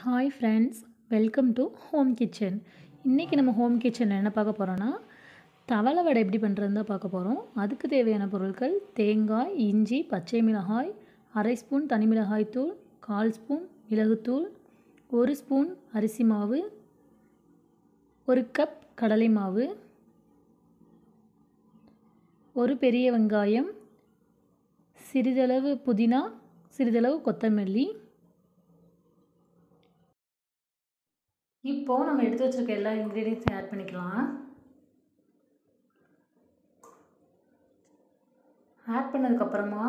Hi friends welcome to home kitchen இன்றைக்கி நம்ம home கிச்சனில் என்ன பார்க்க போகிறோன்னா தவளை வடை எப்படி பண்ணுறதுன்னு தான் பார்க்க போகிறோம் அதுக்கு தேவையான பொருட்கள் தேங்காய் இஞ்சி பச்சை மிளகாய் அரை ஸ்பூன் தனி மிளகாய் தூள் கால் ஸ்பூன் மிளகுத்தூள் ஒரு ஸ்பூன் அரிசி மாவு ஒரு கப் கடலை மாவு ஒரு பெரிய வெங்காயம் சிறிதளவு புதினா சிறிதளவு கொத்தமல்லி இப்போது நம்ம எடுத்து வச்சுருக்க எல்லா இன்க்ரீடியன்ஸையும் ஆட் பண்ணிக்கலாம். ஆட் பண்ணதுக்கப்புறமா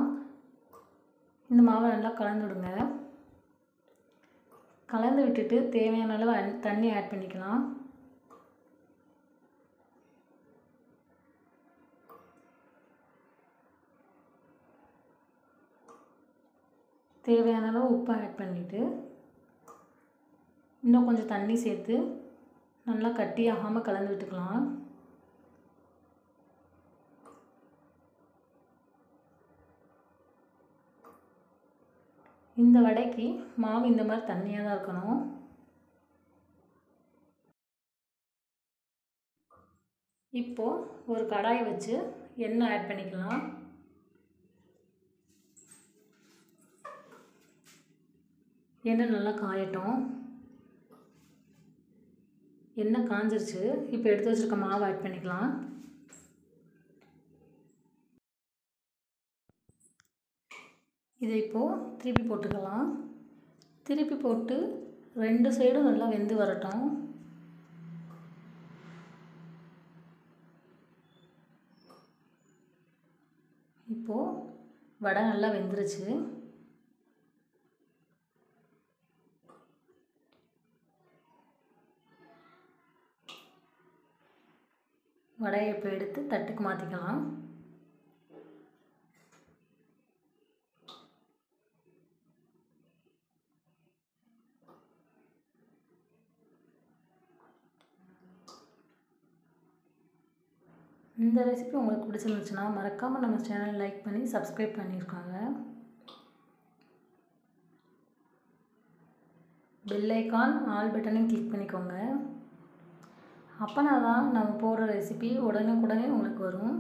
இந்த மாவை நல்லா கலந்து விடுங்க. கலந்து விட்டுட்டு தேவையான அளவு தண்ணி ஆட் பண்ணிக்கலாம். தேவையான அளவு உப்பை ஆட் பண்ணிவிட்டு இன்னும் கொஞ்சம் தண்ணி சேர்த்து நல்லா கட்டி ஆகாமல் கலந்து விட்டுக்கலாம். இந்த வடைக்கு மாவு இந்த மாதிரி தண்ணியாக தான் இருக்கணும். இப்போது ஒரு கடாயை வச்சு எண்ணெய் ஆட் பண்ணிக்கலாம். எண்ணெய் நல்லா காயட்டும். எண்ணெய் காஞ்சிருச்சு? இப்போ எடுத்து வச்சுருக்க மாவு ஆட் பண்ணிக்கலாம். இதை இப்போது திருப்பி போட்டுக்கலாம். திருப்பி போட்டு ரெண்டு சைடும் நல்லா வெந்து வரட்டும். இப்போது வடை நல்லா வெந்துருச்சு. வடையை இப்போ எடுத்து தட்டுக்கு மாற்றிக்கலாம் இந்த ரெசிபி உங்களுக்கு பிடிச்சிருந்துச்சுன்னா மறக்காமல் நம்ம சேனல் லைக் பண்ணி சப்ஸ்கிரைப் பண்ணியிருக்காங்க பெல் ஐக்கான் ஆல் பட்டனையும் கிளிக் பண்ணிக்கோங்க. அப்போனா தான் நம்ம போடுற ரெசிபி உடனுக்குடனே உங்களுக்கு வரும்.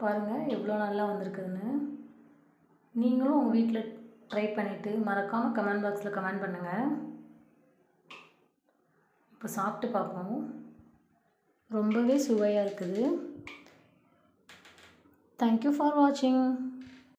பாருங்கள் எவ்வளோ நல்லா வந்திருக்குதுன்னு. நீங்களும் உங்கள் வீட்டில் ட்ரை பண்ணிவிட்டு மறக்காமல் கமெண்ட் பாக்ஸில் கமெண்ட் பண்ணுங்கள் இப்போ சாப்பிட்டு பார்ப்போம். ரொம்பவே சுவையாக இருக்குது. தேங்க்யூ ஃபார் வாட்சிங்